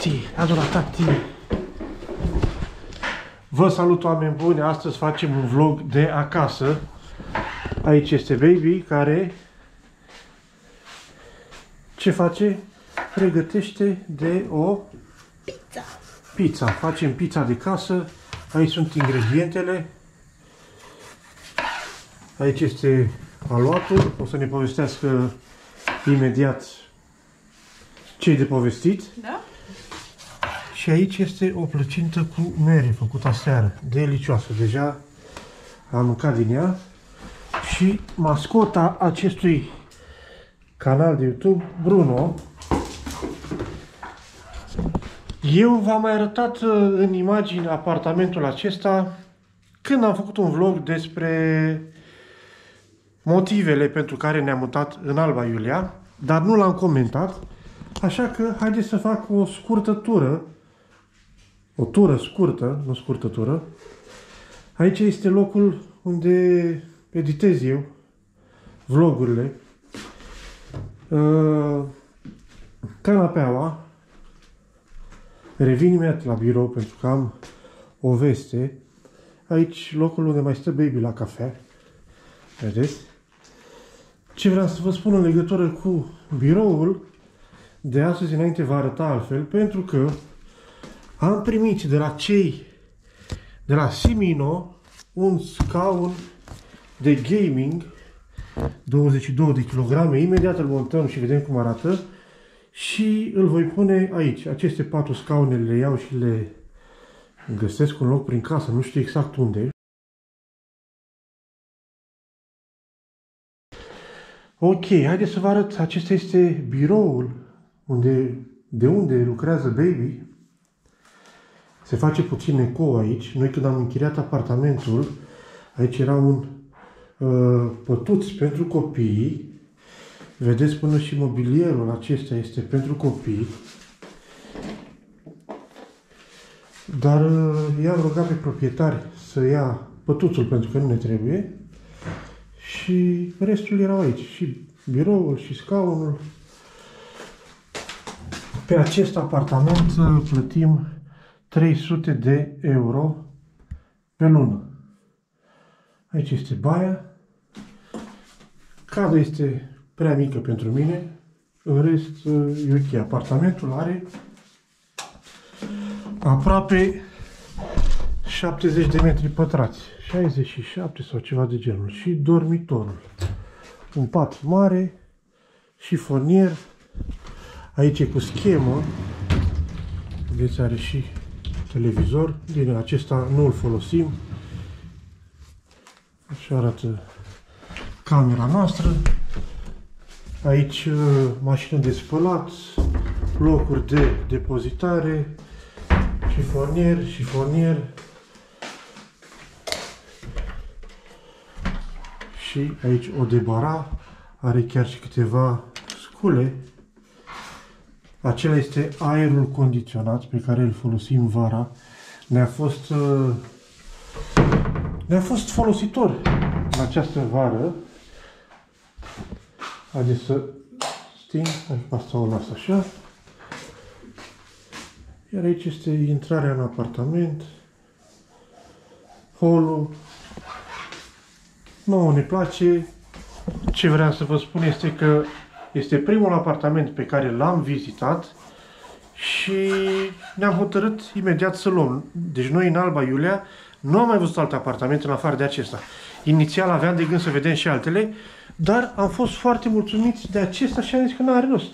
tati, adu la tati. Vă salut oameni buni, astăzi facem un vlog de acasă. Aici este baby care ce face? Pregătește de o Pizza. pizza. Facem pizza de casă. Aici sunt ingredientele. Aici este aluatul. O să ne povestească imediat ce de povestit. Da? Și aici este o plăcintă cu mere făcută aseară. Delicioasă. Deja am mâncat din ea. Și mascota acestui canal de YouTube, Bruno. Eu v-am mai arătat uh, în imagini apartamentul acesta când am făcut un vlog despre motivele pentru care ne-am mutat în Alba Iulia, dar nu l-am comentat, așa că haideți să fac o scurtă tură, o tură scurtă, nu scurtă tură. Aici este locul unde editez eu vlogurile. Uh, canapeaua. Revin imediat la birou pentru că am o veste. Aici locul unde mai stă baby la cafea. Vedeți? Ce vreau să vă spun în legătură cu biroul de astăzi înainte va arăta altfel pentru că am primit de la cei de la Simino un scaun de gaming 22 de kilograme. Imediat îl montăm și vedem cum arată. Și îl voi pune aici. Aceste patru scaune le iau și le găsesc un loc prin casă. Nu știu exact unde. Ok, haideți să vă arăt. Acesta este biroul unde, de unde lucrează baby. Se face puțin eco aici. Noi când am închiriat apartamentul, aici era un uh, pătuț pentru copii. Vedeți până și mobilierul acesta este pentru copii. Dar uh, i-am rugat pe proprietari să ia pătuțul pentru că nu ne trebuie. Și restul erau aici. Și biroul și scaunul. Pe acest apartament uh, plătim 300 de euro pe lună. Aici este baia. Cada este prea mică pentru mine. În rest, e ok. Apartamentul are aproape 70 de metri pătrați. 67 sau ceva de genul. Și dormitorul. Un pat mare, șifonier. Aici e cu schemă. Vedeți, are și televizor. Din acesta nu îl folosim. Așa arată camera noastră. Aici uh, mașină de spălat, locuri de depozitare, șifonier, șifonier și aici o debara, are chiar și câteva scule. Acela este aerul condiționat pe care îl folosim vara. Ne-a fost uh, ne-a fost folositor în această vară. Haideți să sting, asta o las așa. Iar aici este intrarea în apartament. Holul. Nu ne place. Ce vreau să vă spun este că este primul apartament pe care l-am vizitat și ne-am hotărât imediat să luăm. Deci noi în Alba Iulia nu am mai văzut alt apartament în afară de acesta. Inițial aveam de gând să vedem și altele, dar am fost foarte mulțumiți de acesta și am zis că nu are rost.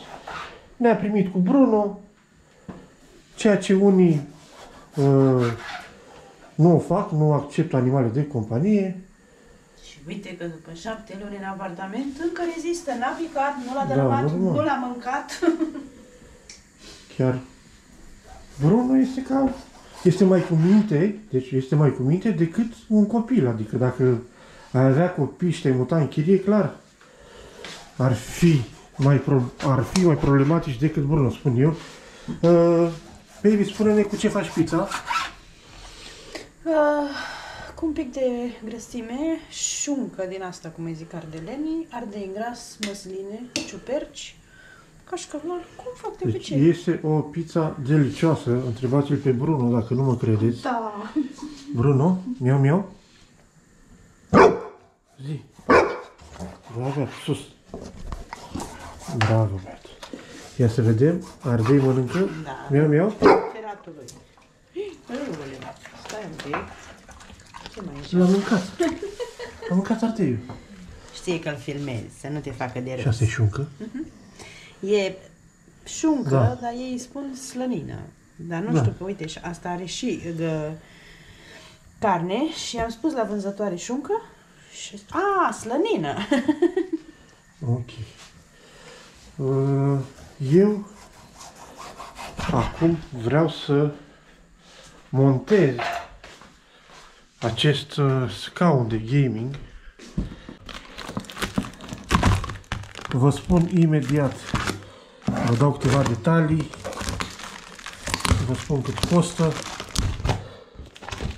Ne-a primit cu Bruno, ceea ce unii uh, nu o fac, nu acceptă animale de companie. Și uite că după șapte luni în apartament încă rezistă, n-a picat, nu l-a Da, dărâmat, normal. nu l-a mâncat. Chiar Bruno este ca este mai cu minte, deci este mai cu minte decât un copil. Adică dacă ai avea copii și te-ai muta în chirie, clar, ar fi mai, pro, ar fi mai problematici decât Bruno, spun eu. Uh, baby, spune-ne cu ce faci pizza. Uh, cu un pic de grăsime, șuncă din asta, cum îi zic ardelenii, ardei gras, măsline, ciuperci, Cașcaval, cum fac de Deci obicei? este o pizza delicioasă. Întrebați-l pe Bruno dacă nu mă credeți. Da. Bruno, miau miau. Zi. Bravo, sus. Bravo, Beat. Ia să vedem. Ardei mănâncă. Da. Miau miau. Feratul lui. Râule, stai un pic. Ce mai ești? L-am mâncat. Am mâncat ardeiul. Știi că îl filmezi, să nu te facă de Și râs. asta e șuncă. E șuncă, Da. dar ei îi spun slănină. Dar nu Da. știu că, uite, și asta are și gă, carne și am spus la vânzătoare șuncă și... A, slănină! Ok. Uh, Eu acum vreau să montez acest uh, scaun de gaming. Vă spun imediat, vă dau câteva detalii, vă spun cât costă.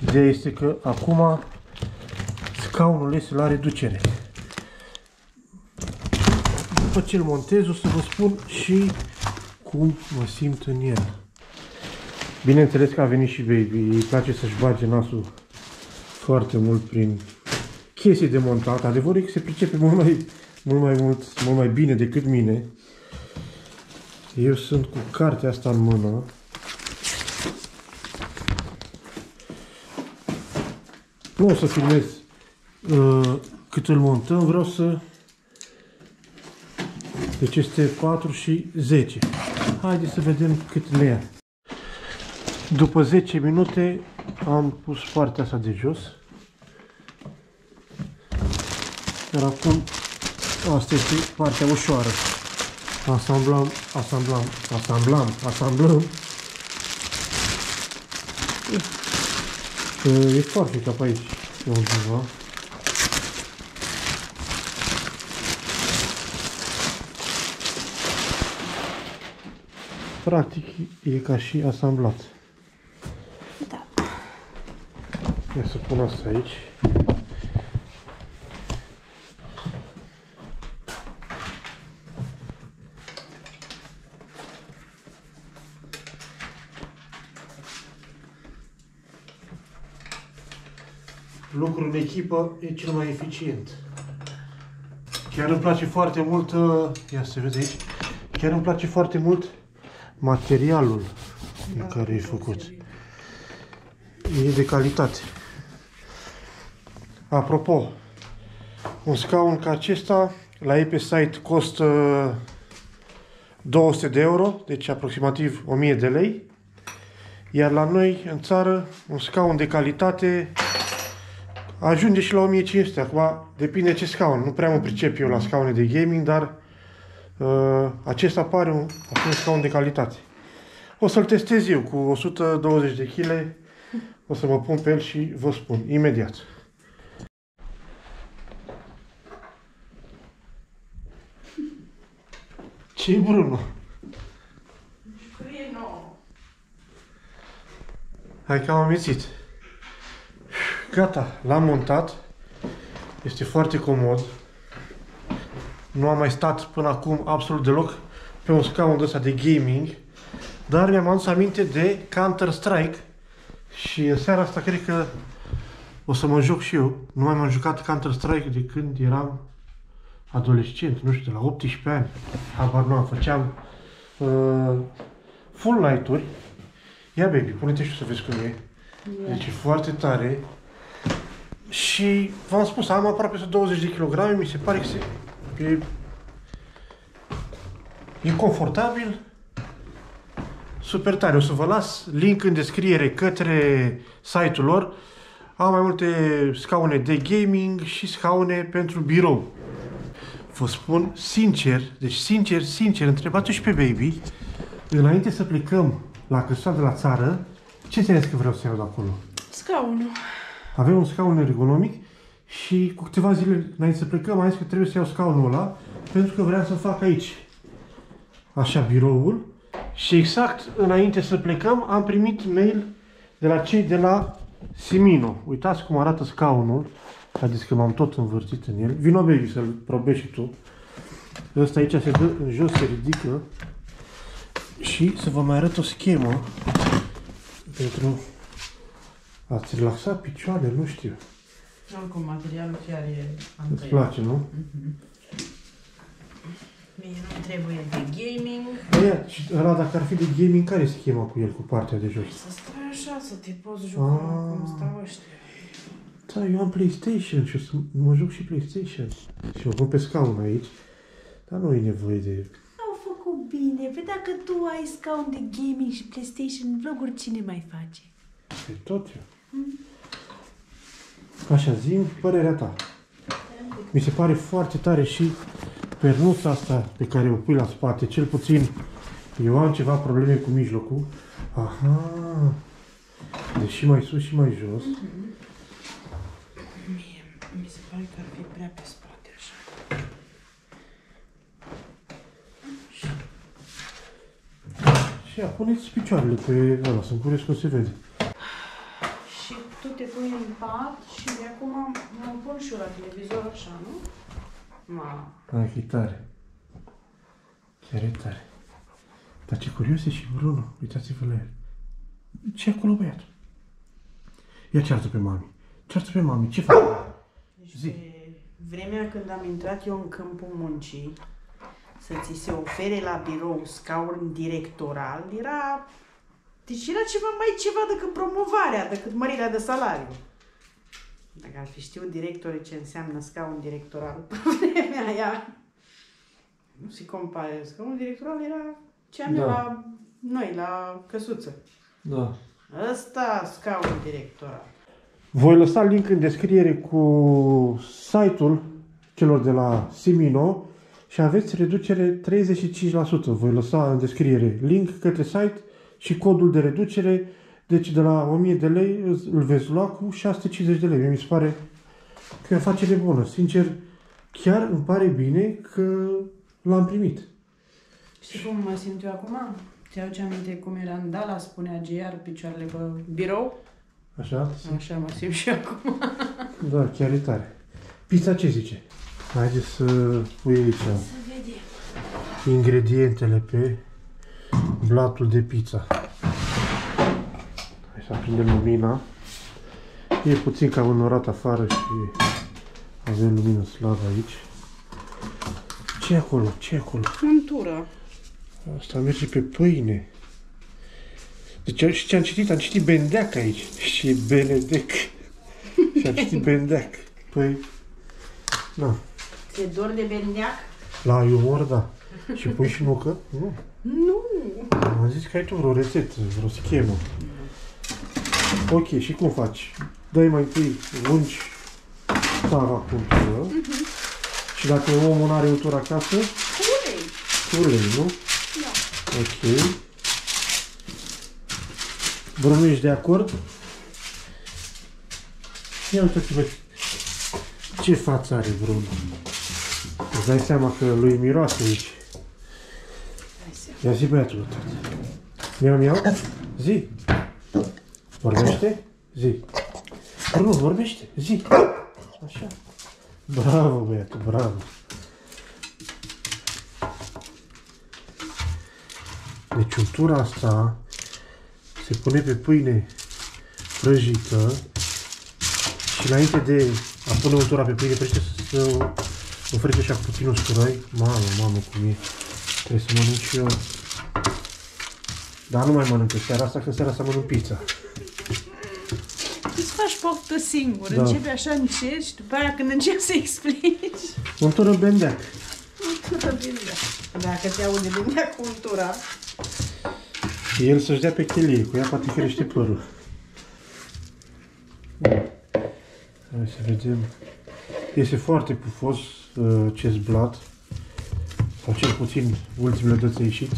Ideea este că acum scaunul este la reducere. După ce îl montez, o să vă spun și cum mă simt în el. Bineînțeles că a venit și Baby, îi place să-și bage nasul foarte mult prin chestii de montat. Adevărul e că se pricepe mult mai, mult mai mult, mult mai bine decât mine. Eu sunt cu cartea asta în mână. Nu o să filmez uh, cât îl montăm, vreau să deci este 4 și 10. Haideți să vedem cât ne ia. După 10 minute am pus partea asta de jos. Iar acum asta este partea ușoară. Asamblăm, asamblăm, asamblăm, asamblăm. E foarte ca pe aici. E undeva. Practic e ca și asamblat. Ia să pun asta aici. Lucrul în echipă e cel mai eficient. Chiar îmi place foarte mult, uh, ia să vezi aici, chiar îmi place foarte mult materialul din care e făcut. E de calitate. Apropo, un scaun ca acesta la ei pe site costă 200 de euro, deci aproximativ 1000 de lei. Iar la noi, în țară, un scaun de calitate ajunge și la 1500. Acum depinde ce scaun. Nu prea mă pricep eu la scaune de gaming, dar uh, acesta pare un, a fi un scaun de calitate. O să-l testez eu cu 120 de kg. O să mă pun pe el și vă spun imediat. Ce Bruno? Scrie nouă. Hai că am amețit. Gata, l-am montat. Este foarte comod. Nu am mai stat până acum absolut deloc pe un scaun de ăsta de gaming. Dar mi-am adus aminte de Counter-Strike și în seara asta cred că o să mă joc și eu. Nu mai m-am jucat Counter-Strike de când eram adolescent, nu știu, de la 18 ani. Habar nu am, făceam uh, full night-uri. Ia baby, pune-te și tu să vezi cum e. Deci e foarte tare. Și v-am spus, am aproape 120 de kg, mi se pare că se, e, e confortabil. Super tare. O să vă las link în descriere către site-ul lor. Au mai multe scaune de gaming și scaune pentru birou. Vă spun sincer, deci sincer, sincer, întrebați și pe baby, înainte să plecăm la căsuța de la țară, ce înțeles că vreau să iau de acolo? Scaunul. Avem un scaun ergonomic și cu câteva zile înainte să plecăm am zis că trebuie să iau scaunul ăla pentru că vreau să fac aici așa biroul și exact înainte să plecăm am primit mail de la cei de la Simino. Uitați cum arată scaunul. Haideți că m-am tot învârtit în el. Vino baby să-l probezi și tu. Ăsta aici se dă în jos, se ridică și să vă mai arăt o schemă pentru a-ți relaxa picioarele, nu știu. Oricum, materialul chiar e Îți place, nu? Mie nu trebuie de gaming. Aia, și ăla dacă ar fi de gaming, care e schema cu el, cu partea de jos? Să stai așa, să te poți juca Ah. cum stau ăștia. Da, eu am PlayStation și o să mă joc și PlayStation. Și mă pun pe scaun aici. Dar nu e nevoie de... Au făcut bine. Păi dacă tu ai scaun de gaming și PlayStation, vloguri cine mai face? Pe tot eu. Așa, zi părerea ta. Mi se pare foarte tare și pernuța asta pe care o pui la spate, cel puțin eu am ceva probleme cu mijlocul. Aha. Deci și mai sus și mai jos. Mie, mi se pare că ar fi prea pe spate așa. Și ia, puneți picioarele pe ăla, sunt curios cum se vede. Și tu te pui în pat și de acum mă pun și eu la televizor așa, nu? Ma. Ah, e tare. Chiar e tare. Dar ce curios e și Bruno. Uitați-vă la el. ce acolo băiatul? Ia ceartă pe mami. Ceartă pe mami. Ce faci? Deci Zi. pe vremea când am intrat eu în câmpul muncii, să ți se ofere la birou scaun directoral, era... Deci era ceva mai ceva decât promovarea, decât mărirea de salariu. Dacă ar fi știut directorii ce înseamnă scaun directoral pe vremea aia, nu se compare. Scaunul directoral era ce am Da. eu la noi, la căsuță. Da. Ăsta scaun directoral. Voi lăsa link în descriere cu site-ul celor de la Simino și aveți reducere 35%. Voi lăsa în descriere link către site și codul de reducere. Deci de la 1000 de lei îl veți lua cu 650 de lei. Mie mi se pare că e o afacere bună. Sincer, chiar îmi pare bine că l-am primit. Știi cum mă simt eu acum? Ți-aduce aminte cum era în Dallas, spunea GR, picioarele pe birou? Așa? Așa mă simt și eu acum. Da, chiar e tare. Pizza ce zice? Haideți să pui aici Să vedem. ingredientele pe blatul de pizza. Hai să aprindem lumina. E puțin cam înorat afară și avem lumină slabă aici. ce acolo? ce acolo? Untură. Asta merge pe pâine. Deci și ce am citit? Am citit Bendeac aici. Și Benedec. și am citit Bendeac. Păi, na. Ți-e dor de berneac? La umor, da. Și pui și nucă? Nu. Nu. Am zis că ai tu vreo rețetă, vreo schemă. Ok, și cum faci? Dai mai întâi, ungi tava cu untură. Și dacă omul nu are untură acasă, Ulei. cu ulei, nu? Da. Ok. Bruno, ești de acord? Ia uitați-vă ce față are Bruno. Îți dai seama că lui miroase aici. Hai să Ia zi băiatul ăsta. Miau, miau. Zi. Vorbește? Zi. Bruno, vorbește. Zi. Așa. Bravo, băiatul, bravo. Deci untura asta se pune pe pâine prăjită și înainte de a pune untura pe pâine prăjită să, să o frece așa cu puțin usturoi. Mamă, mamă, cum e. Trebuie să mănânc și eu. Dar nu mai mănânc pe seara asta, că seara asta mănânc pizza. Îți faci poftă singur. Da. Începi așa încet și după aia când începi să explici, Untură bendeac. untură berneac. Dacă te aude berneac cu untura, Și el să-și dea pe chelie, cu ea poate crește părul. Hai să vedem. Este foarte pufos uh, acest blat. Sau cel puțin ultimele dăți a ieșit.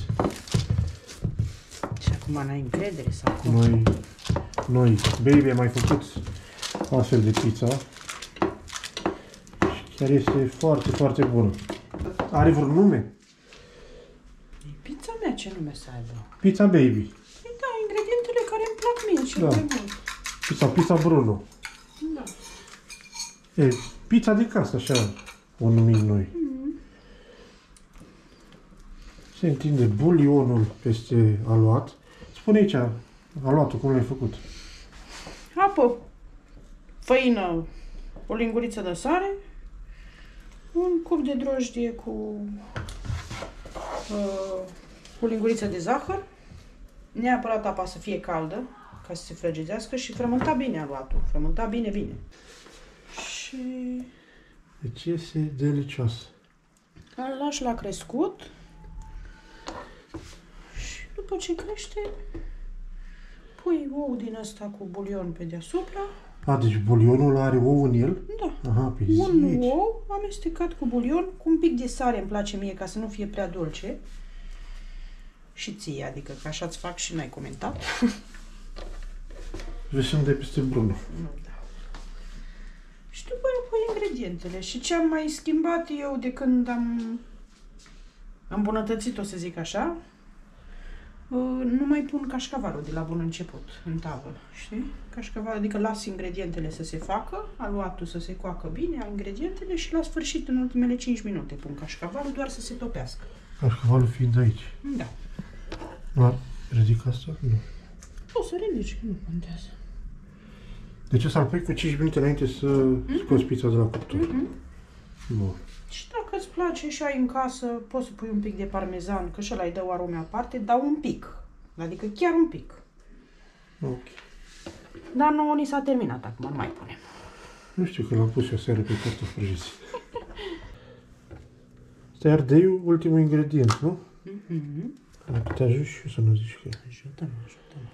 și acum n-ai încredere sau cum? Noi, noi, Baby a mai făcut astfel de pizza. Și chiar este foarte, foarte bună. Are vreun nume? E pizza mea ce nume să aibă? Pizza Baby. Păi da, ingredientele care îmi plac mie cel Da. mai mult. Pizza, pizza Bruno. Da. E, pizza de casă, așa o numim noi. Se întinde bulionul peste aluat. Spune aici, aluatul, cum l-ai făcut? Apă, făină, o linguriță de sare, un cup de drojdie cu uh, o linguriță de zahăr, neapărat apa să fie caldă, ca să se frăgezească și frământa bine aluatul, frământa bine, bine. Și Deci iese delicios. îl lași la crescut și după ce crește, pui ou din ăsta cu bulion pe deasupra, A, deci bulionul are ou în el? da, Aha, pe un zi. ou amestecat cu bulion, cu un pic de sare îmi place mie ca să nu fie prea dulce. Și ție, adică că așa-ți fac și n-ai comentat. Vesem de peste Bruno. Nu, da. Și după aia pui ingredientele. Și ce am mai schimbat eu de când am îmbunătățit, o să zic așa, uh, nu mai pun cașcavalul de la bun început în tavă, știi? Cașcaval, adică las ingredientele să se facă, aluatul să se coacă bine, ingredientele și la sfârșit, în ultimele 5 minute, pun cașcavalul doar să se topească. Cașcavalul fiind aici. Da. Nu, ridic asta? Nu. O să ridici, nu contează. Deci să-l pui cu 5 minute înainte să scoți pizza de la cuptor. Bun. Și dacă îți place și ai în casă, poți să pui un pic de parmezan, că și ăla îi dă o arome aparte, dar un pic. Adică chiar un pic. Ok. Dar nouă ni s-a terminat acum, nu mai punem. Nu știu că l-am pus eu seară pe cartofi prăjiți. Asta e ardeiul, ultimul ingredient, nu? Mm-hmm. Dacă te ajut și eu să nu zici că e. Ajută-mă, ajută-mă.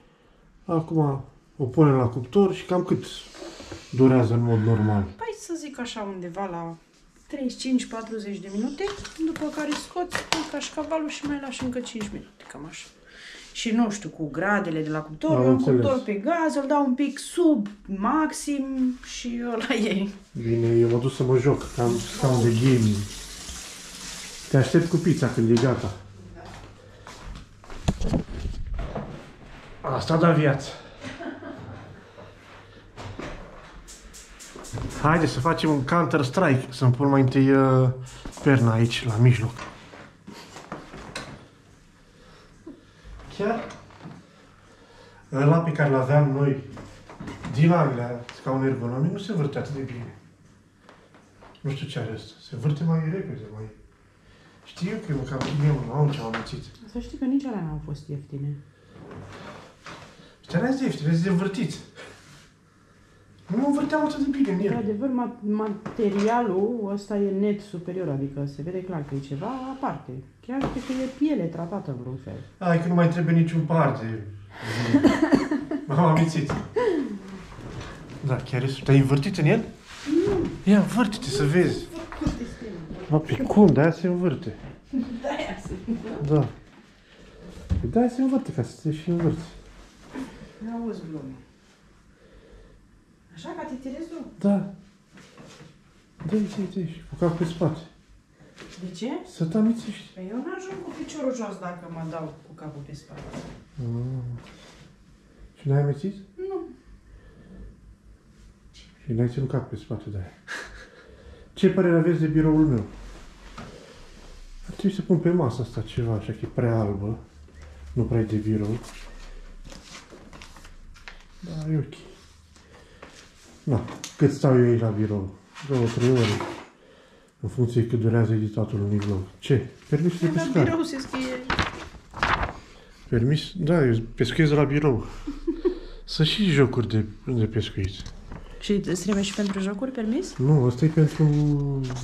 Acum o punem la cuptor și cam cât durează în mod normal? Păi să zic așa undeva la 35-40 de minute, după care scoți pui cașcavalul și mai lași încă 5 minute, cam așa. Și nu știu, cu gradele de la cuptor, Am un înțeles. cuptor pe gaz, îl dau un pic sub maxim și ăla e. Bine, eu mă duc să mă joc, că am scaun de gaming. Te aștept cu pizza când e gata. Asta da viață. Haide să facem un Counter-Strike, să-mi pun mai întâi uh, perna aici, la mijloc. Chiar ăla pe care l-aveam noi din Anglia, scaun ergonomic, nu se vârte atât de bine. Nu știu ce are ăsta. Se vârte mai repede, mai... Știu că eu cam eu nu am ce am amețit. Să știi că nici alea n-au fost ieftine. Ăștia n-ați de ieftine, de învârtiți. Nu mă învârteam atât de bine în el. Într-adevăr, ma- materialul ăsta e net superior, adică se vede clar că e ceva aparte. Chiar cred că e piele tratată în vreun fel. Hai că nu mai trebuie niciun par de... M-am amețit. Da, chiar e... Te-ai învârtit în el? Ia, învârte-te să vezi. Mă, pe cum? De-aia se învârte. De-aia se... Da. Păi de-aia se învârte, ca să te și învârți. N-auzi glumă. Așa ca titirezul? Da. Da, uite, uite, și cu capul pe spate. De ce? Să te amețești. Păi eu n-ajung cu piciorul jos dacă mă dau cu capul pe spate. Ah. Și n-ai amețit? Nu. Și n-ai ținut cap pe spate de aia. Ce părere aveți de biroul meu? Ar trebui să pun pe masă asta ceva, așa că e prea albă. Nu prea e de birou. Da, e ok. Da, cât stau eu aici la birou? Două, trei ore. În funcție cât durează editatul unui vlog. Ce? Permis de La pescar. birou se scrie... Permis? Da, eu pescuiesc la birou. Să și jocuri de, de pescuit. Și îți trebuie și pentru jocuri permis? Nu, ăsta e pentru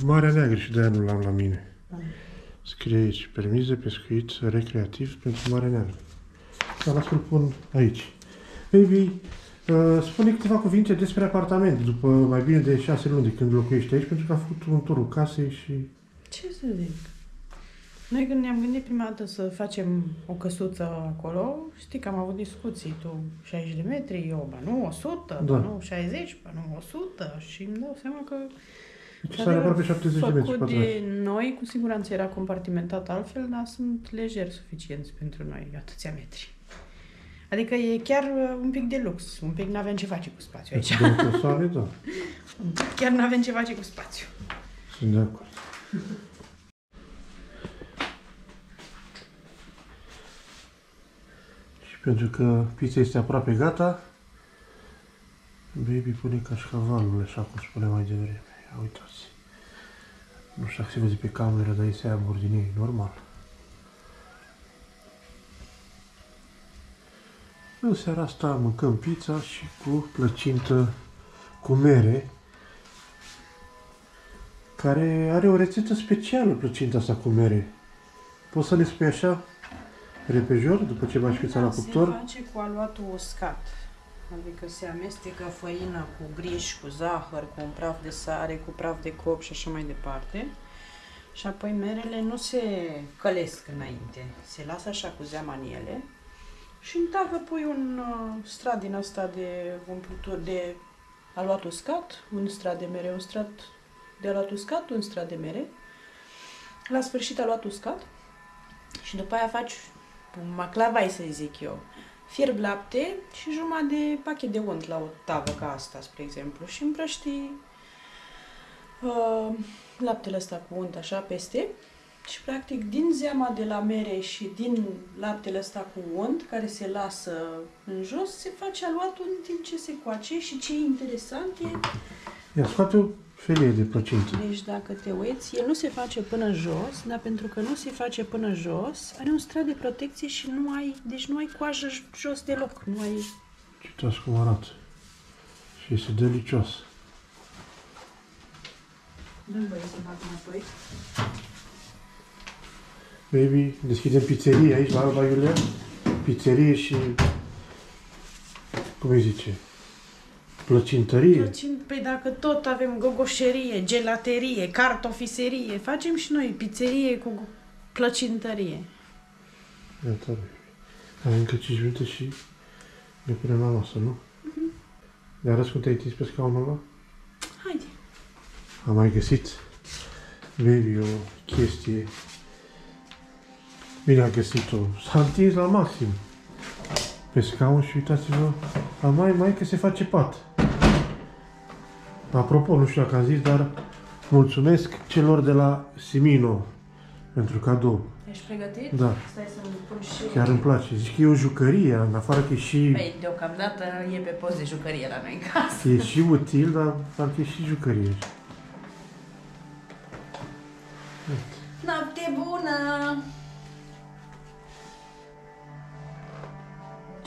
Marea Neagră și de-aia nu l-am la mine. Scrie aici, permis de pescuit recreativ pentru Marea Neagră. Dar lasă-l pun aici. Baby, uh, spune câteva cuvinte despre apartament, după mai bine de șase luni de când locuiești aici, pentru că a făcut un turul casei și... Ce să zic? Noi când ne-am gândit prima dată să facem o căsuță acolo, știi că am avut discuții, tu 60 de metri, eu, ba nu, 100, Da. ba nu, 60, ba nu, 100 și îmi dau seama că Deci are aproape 70 de metri făcut pătrați. de noi, cu siguranță era compartimentat altfel, dar sunt lejer suficienți pentru noi, atâția metri. Adică e chiar uh, un pic de lux, un pic n-avem ce face cu spațiu deci, aici. De persoane, da. Chiar n-avem ce face cu spațiu. Sunt de acord. Și pentru că pizza este aproape gata, baby pune cașcavalul, așa cum spuneam mai devreme. Ia uitați. Nu știu dacă se vede pe cameră, dar este aia normal. În seara asta mâncăm pizza și cu plăcintă cu mere, care are o rețetă specială, plăcinta asta cu mere. Poți să ne spui așa, repejor, după ce bagi pizza la cuptor? Se face cu aluatul uscat. Adică se amestecă făină cu griș, cu zahăr, cu un praf de sare, cu praf de crop și așa mai departe. Și apoi merele nu se călesc înainte. Se lasă așa cu zeama în ele. Și în tavă pui un uh, strat din asta de umplutură de aluat uscat, un strat de mere, un strat de aluat uscat, un strat de mere. La sfârșit aluat uscat. Și după aia faci un maclavai, să zic eu. Fierb lapte și jumătate de pachet de unt la o tavă ca asta, spre exemplu. Și împrăști uh, laptele ăsta cu unt așa peste și practic din zeama de la mere și din laptele ăsta cu unt care se lasă în jos se face aluatul în timp ce se coace și ce e interesant e Ia, scoate o felie de plăcintă. deci dacă te uiți, el nu se face până jos, dar pentru că nu se face până jos, are un strat de protecție și nu ai, deci nu ai coajă jos deloc, nu ai Uitați cum arată. Și este delicios. Dă-mi voie să fac înapoi. Baby, deschidem pizzerie aici la Alba Iulia. Pizzerie și... Cum îi zice? Plăcintărie. Plăcin, păi dacă tot avem gogoșerie, gelaterie, cartofiserie, facem și noi pizzerie cu plăcintărie. Iată, baby. Ai încă 5 minute și ne punem la masă, nu? De arăți cum te-ai întins pe scaunul ăla? Haide. Am mai găsit, baby, o chestie. Bine a găsit-o. S-a întins la maxim. Pe scaun și uitați-vă, la mai mai că se face pat. Apropo, nu știu dacă am zis, dar mulțumesc celor de la Simino pentru cadou. Ești pregătit? Da. Stai să-mi pun și... Chiar îmi place. Zici că e o jucărie, în afară că e și, Păi, deocamdată e pe post de jucărie la noi în casă. e și util, dar parcă e și jucărie. Noapte bună!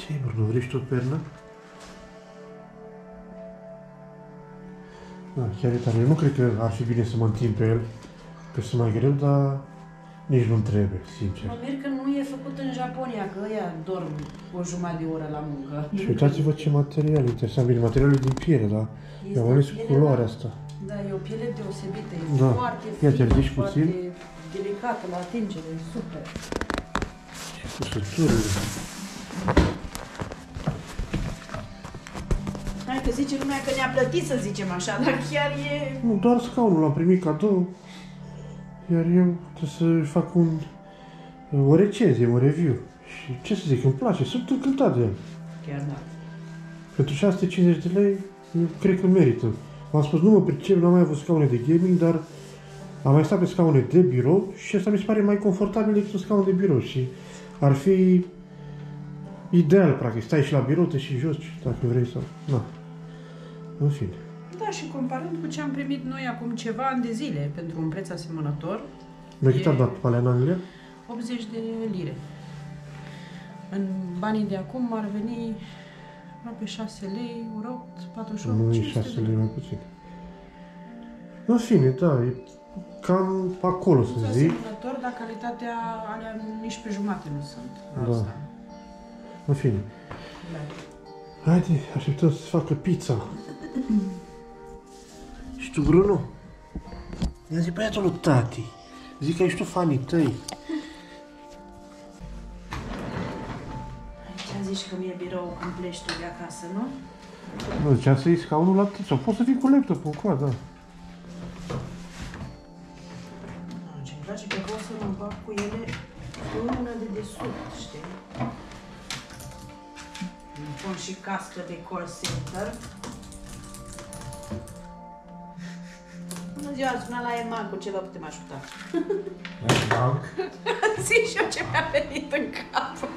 Ce e, nu vrei și tot pernă? Da, chiar e tare. Eu nu cred că ar fi bine să mă întind pe el, că sunt mai greu, dar nici nu trebuie, sincer. Mă mir că nu e făcut în Japonia, că ăia dorm o jumătate de oră la muncă. Și uitați-vă ce material interesant. Bine, materialul e din piele, dar Este mi-am ales piele, culoarea da. asta. Da, e o piele deosebită, e Da. foarte Ia te fină, ridici foarte puțin. delicată la atingere, e super. Și cusăturile. Hai că zice lumea că ne-a plătit să zicem așa, dar chiar e... Nu, doar scaunul l-am primit cadou, iar eu trebuie să fac un, o recenzie, un review. Și ce să zic, îmi place, sunt încântat de el. Chiar da. Pentru 650 de lei, eu cred că merită. V-am spus, nu mă pricep, n-am mai avut scaune de gaming, dar am mai stat pe scaune de birou și asta mi se pare mai confortabil decât un scaun de birou și ar fi ideal, practic. Stai și la birou, te și joci, dacă vrei sau... Na. În fine. Da, și comparând cu ce am primit noi acum ceva ani de zile pentru un preț asemănător, Noi cât E- am dat pe alea în Anglia? 80 de lire. În banii de acum ar veni aproape 6 lei, ori 8, 48, Nu e 500 6 de lei mai puțin. În fine, da, e cam pe acolo, să Preț zic. asemănător, dar calitatea alea nici pe jumate nu sunt. Da. Asta. În fine. Da. Haide, așteptăm să facă pizza. Și tu, Bruno? Ia zi băiatul lui tati. Zic că ești tu fanii tăi. Ce zici că mi-e birou când pleci tu de acasă, nu? Nu, ziceam să iei scaunul la tine. Sau poți să vii cu laptopul cu da. Nu, ce-mi place că pot să mă bag cu ele cu una de desubt, știi? Îmi pun și cască de call center. ziua, ați sunat la EMAG, cu ce vă putem ajuta? EMAG? Zic și eu ce mi-a venit în cap.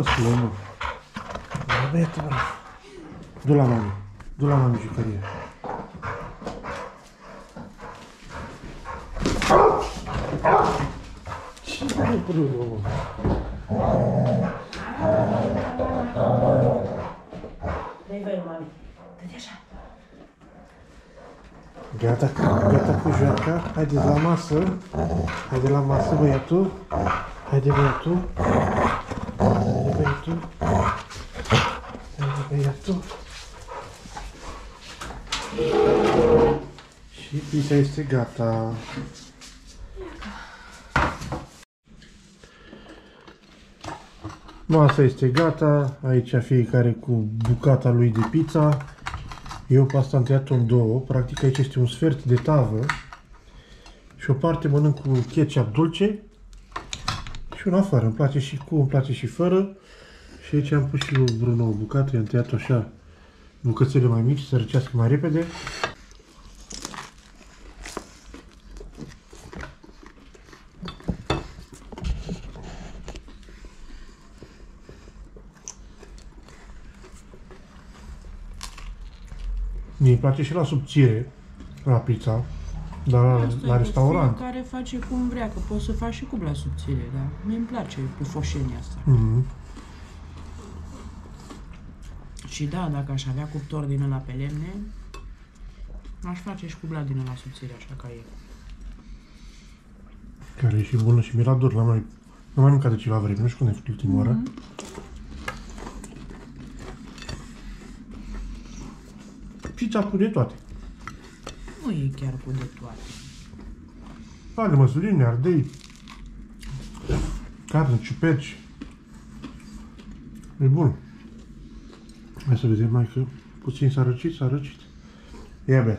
Mufticos, omul. Ia băiatul, bravo. Du la mami. Du la mami jucăria. Ce e, Bruno? Dai voi, mami. Dă-te așa. Gata, gata cu joaca. Haideți la masă. Haide la masă, băiatul. Haide, băiatul. Haide, băiatul. Haide, băiatul. Și pizza este gata. Masa este gata, aici fiecare cu bucata lui de pizza. Eu pe asta am tăiat-o în două, practic aici este un sfert de tavă și o parte mănânc cu ketchup dulce și una fără, îmi place și cu, îmi place și fără și aici am pus și lui Bruno o bucată, i-am tăiat așa bucățele mai mici să răcească mai repede. Mie îmi place și la subțire, la pizza, dar la, Asta la e, restaurant. Fiecare face cum vrea, că poți să faci și cu la subțire, dar mie îmi place pufoșenia asta. Mhm. Și da, dacă aș avea cuptor din ăla pe lemne, aș face și cubla din ăla subțire, așa ca e. Care e și bună și mirador la noi. Nu mai mâncat de ceva vreme, nu știu când ai făcut ultima oară. Pizza cu de toate. Nu e chiar cu de toate. Are măsline, ardei, carne, ciuperci. E bun. Hai să vedem mai că puțin s-a răcit, s-a răcit. Ia bea.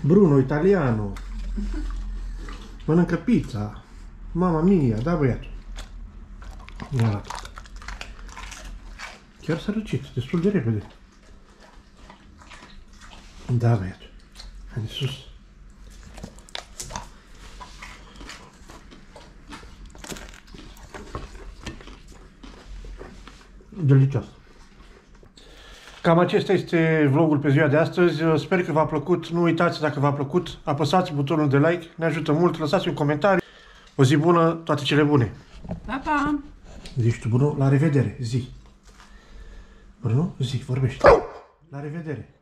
Bruno, italiano. Mănâncă pizza. Mama mia, da băiatul. Ia arată. Chiar s-a răcit, destul de repede. Da, băiatul. Haide sus. Delicios. Cam acesta este vlogul pe ziua de astăzi. Sper că v-a plăcut. Nu uitați, dacă v-a plăcut, apăsați butonul de like. Ne ajută mult. Lăsați un comentariu. O zi bună, toate cele bune. Pa, pa! Zici tu, Bruno, la revedere, zi. Bruno, zi, vorbește. La revedere.